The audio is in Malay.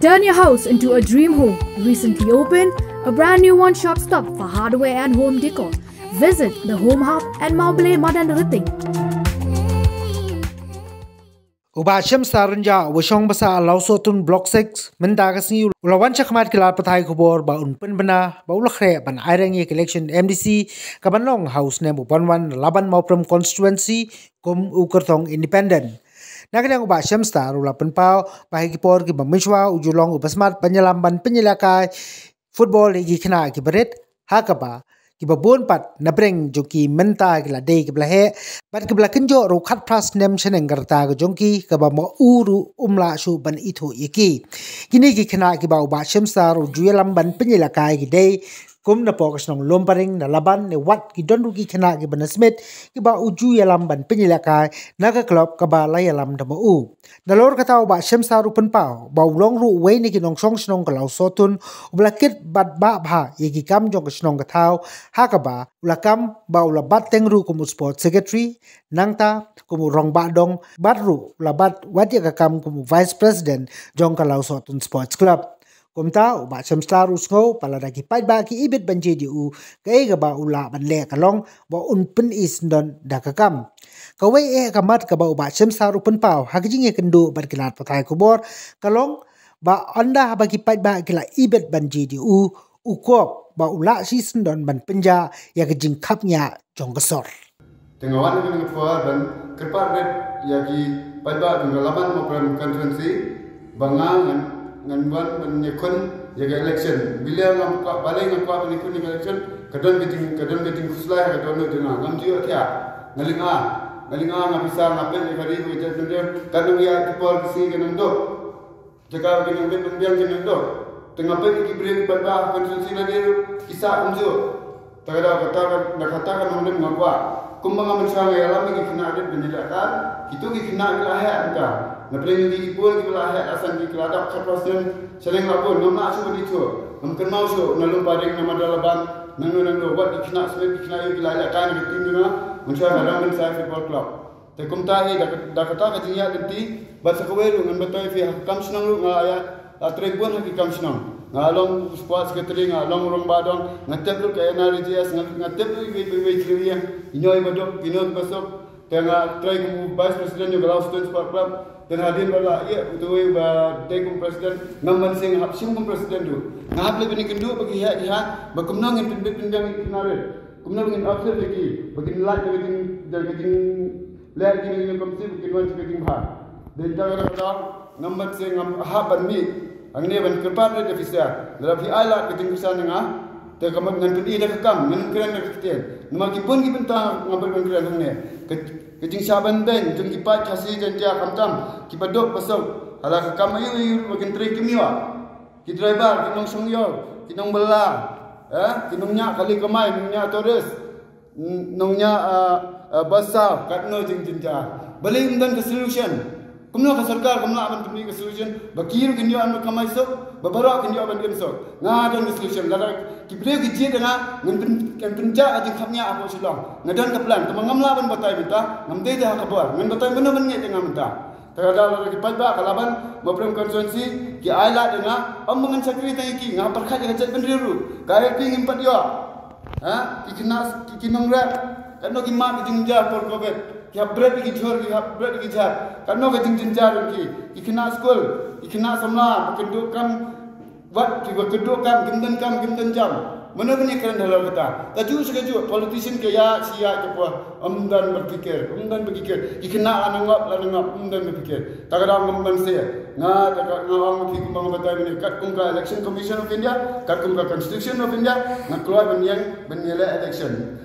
Turn your house into a dream home. Recently opened, a brand new one shop stop for hardware and home decor. Visit the Home Hub at Mauble Madan Riting. Ubasham saranja washong basa lausotun block 6 menta kasni ulawan chakmat kila pathai khobor ba unpen bana ba ulakre ban airang ye election MDC kabanlong house name upan wan laban maupram constituency kum ukertong independent Nakadang ubah Syam Star ula penpau bahagi por ki bamiswa ujulong ubasmat penyelamban penyelakai football lagi kena ki berit hakaba ki babon pat nabreng joki menta ki la dei ki blahe pat ki blakenjo ro khat pras nem cheneng garta go jongki ka ba mo uru umla shu ban itho yeki. Kini ki khna ki ba ba shemsa ro juelam ban penyela kai ki dei kum na pokas nong lomparing na laban ne wat ki don ki khna ki ban smith ki ba uju yalam ban penyela kai naga club ka ba la yalam da u. Na lor ka ba shemsa ru pen pau ba ulong ru we ni ki nong song snong ka lau sotun ublakit bat ba bha ye ki kam jong ka snong ka tau hakaba ulakam ba ula bat tengru kumu sport secretary nangta kumu rong ba dong batru ula bat wadi ka kam kumu vice president jong ka lau sotun sports club kumta u ba cham star usngo pala da ki pai ba ki ibit banje di u ka e ga ba ula ban le ka long ba un pin is don da ka kam. Ka e ka mat ka ba u ba cham star u pau ha e kendu bar kilat patai ku bor. Ba anda ba ki pai ba ki la ibit banje di u u kop ba ula si don ban penja ya ka jing kap nya jong ka sor. Tengah wan dengan kuat dan kerpat bet ya ki pai ba conference bangang ngan wan ban nyekon ya ga election. Bila ngam ka balai ngam ka ban ikun election kadon geting kadon geting kuslai ha kadon denga ngam jiwa kya ngalinga ngalinga ngam bisa ngapen ya kali ko jet ndem kadon ya kepol si genan do jaga genan ben ben genan do tengah pe ki bre ban ba konsensi na de isa unjo tagada kata na kata kan ndem ngapa kumbang mensa ya lam ki kina de benjelakan itu ki kina ilahi anta Nabreng di ibul di belah ayat asan di keladap kapasen seleng lapun ngam nak su begitu ngam kenal su nalum paring nama dalaban nanu nanu buat di kena sebab di kena yuk layak kan di tim dina mencuba kadang men saya football club? Te kum tahi dah kata ke jinya denti bat sakwe lu ngam betul fi kam senang lu ngaya atre kam senang ngalong sports secretary ngalong rong badong ngatep lu ke NRJS ngatep lu we we we kriya inoi badok inoi basok tengah try ku vice president Laos Student Sport Club dan hadir bala ya utoi ba tekum presiden ngamban sing hap sim kum presiden du ngap le bini kendu bagi ya ya ba kumna ngin pin pin dang kinare kumna ngin after lagi bagi lat bagi dal bagi le gi ni kum sim bagi wan bagi ha den ta ra ta ngamban sing ngam ha ban mi ang ne ban kerpa de defisa la fi ala bagi kusan nga te kamat ngan pin ida kam ngan kren de kiten nama ki pun ki benta ngabal ban kren ne Kecing saban ben, jom kipat kasih janjia kamtam, kipat dok pasal, ala kakam ayu ayu bagian teri kimiwa, ki driver, ki nong song yo, ki nong bela, eh, ki nong nyak kali kemai, nyak toris, nong nyak uh, uh, basa, kat no jeng janjia, beli undan ke solution, Kumno ka sarkar kumna aban kumni ka solution. Bakir kinyo an kamai so babara kinyo aban dim so nga don ka solution. La ki bre ki je dana ngin pin kan pinja ajin khamnya apo silong ngadon ka plan kuma ngamla ban batai bita ngamde da ka bar ngin batai beno ban nge tengah menta Tagada la ki pajba kalaban maprem konstituensi ki aila dana am mangan sakri ta ki nga parkha ja chat ban riru. Ka ping impat yo. Ha? Ki kinas ki kinong rap kan no ki ma ki jinja por covid ha bread ki jor ha bread ki jar kan no gajing jin jar ki ki kena school ki kena samla keduk kam wat ki wa keduk kam gindan jam. Mana ni keren dalam kata kaju sekaju politician ke ya sia ke apa amdan berpikir amdan berpikir ki kena anangap lanangap amdan berpikir tak ada ngomong saya. Nga tak ngawang ki kumbang batai ni kat kum election commission of india kat kum constitution of india nga keluar ben yang ben election